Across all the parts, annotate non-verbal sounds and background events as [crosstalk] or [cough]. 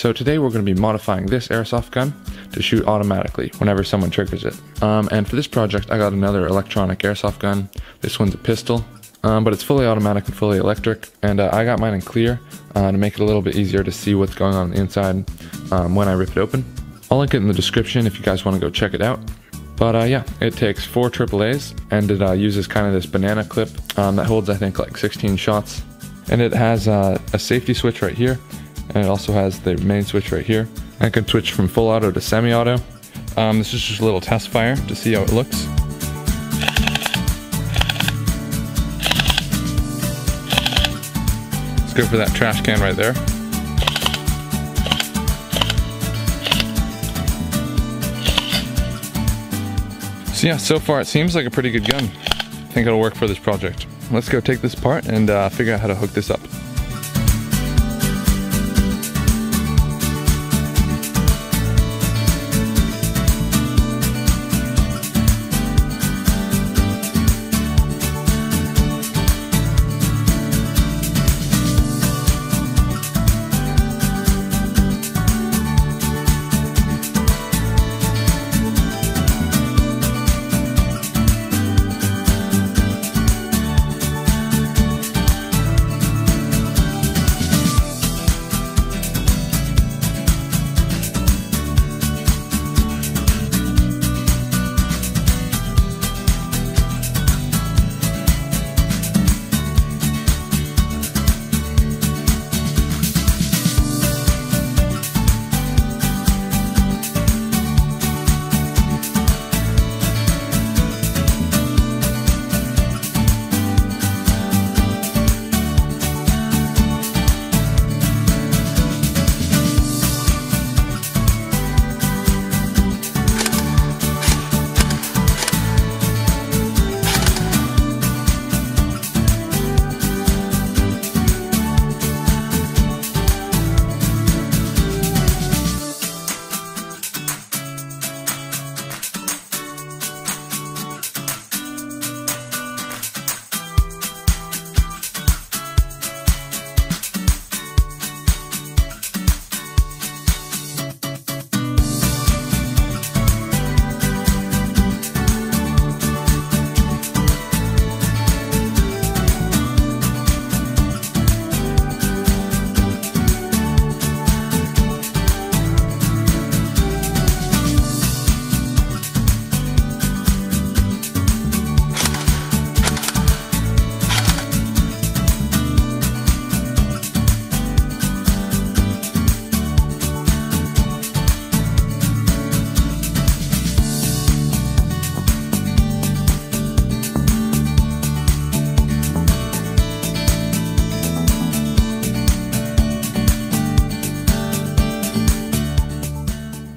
So today we're going to be modifying this airsoft gun to shoot automatically whenever someone triggers it. Um, and for this project I got another electronic airsoft gun. This one's a pistol, um, but it's fully automatic and fully electric. And uh, I got mine in clear uh, to make it a little bit easier to see what's going on, on the inside um, when I rip it open. I'll link it in the description if you guys want to go check it out. But uh, yeah, it takes four AAAs and it uh, uses kind of this banana clip um, that holds I think like 16 shots. And it has uh, a safety switch right here and it also has the main switch right here. I can switch from full auto to semi-auto. Um, this is just a little test fire to see how it looks. Let's go for that trash can right there. So yeah, so far it seems like a pretty good gun. I think it'll work for this project. Let's go take this apart and uh, figure out how to hook this up.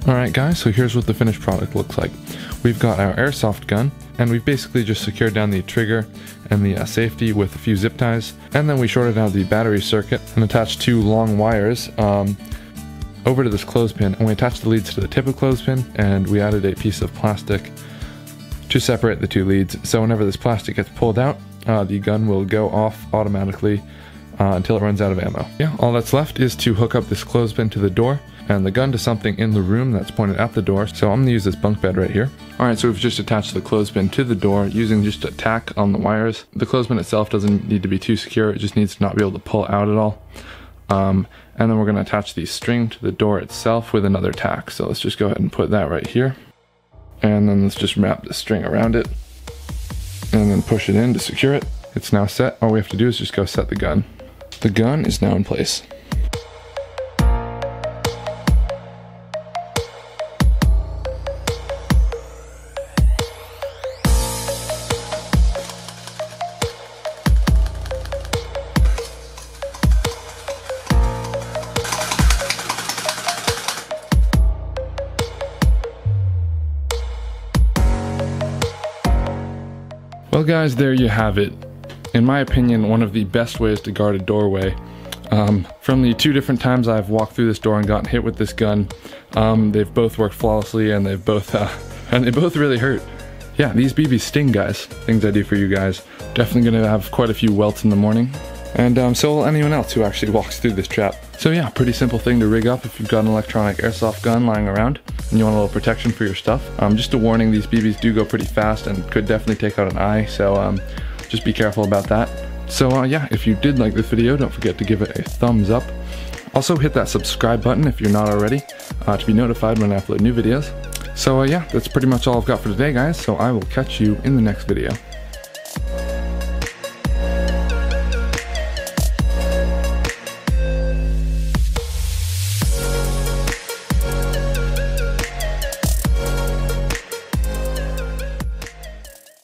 Alright guys, so here's what the finished product looks like. We've got our airsoft gun, and we've basically just secured down the trigger and the uh, safety with a few zip ties, and then we shorted out the battery circuit and attached two long wires um, over to this clothespin, and we attached the leads to the tip of clothespin, and we added a piece of plastic to separate the two leads. So whenever this plastic gets pulled out, uh, the gun will go off automatically uh, until it runs out of ammo. Yeah, all that's left is to hook up this clothespin to the door and the gun to something in the room that's pointed at the door. So I'm gonna use this bunk bed right here. All right, so we've just attached the clothespin to the door using just a tack on the wires. The clothespin itself doesn't need to be too secure. It just needs to not be able to pull out at all. Um, and then we're gonna attach the string to the door itself with another tack. So let's just go ahead and put that right here. And then let's just wrap the string around it and then push it in to secure it. It's now set. All we have to do is just go set the gun. The gun is now in place. Well guys, there you have it. In my opinion, one of the best ways to guard a doorway. Um, from the two different times I've walked through this door and gotten hit with this gun, um, they've both worked flawlessly and they've both, uh, [laughs] and they both really hurt. Yeah, these BBs sting guys. Things I do for you guys. Definitely gonna have quite a few welts in the morning. And um, so will anyone else who actually walks through this trap. So yeah, pretty simple thing to rig up if you've got an electronic airsoft gun lying around and you want a little protection for your stuff. Um, just a warning, these BBs do go pretty fast and could definitely take out an eye, so um, just be careful about that. So uh, yeah, if you did like this video, don't forget to give it a thumbs up. Also hit that subscribe button if you're not already uh, to be notified when I upload new videos. So uh, yeah, that's pretty much all I've got for today guys, so I will catch you in the next video.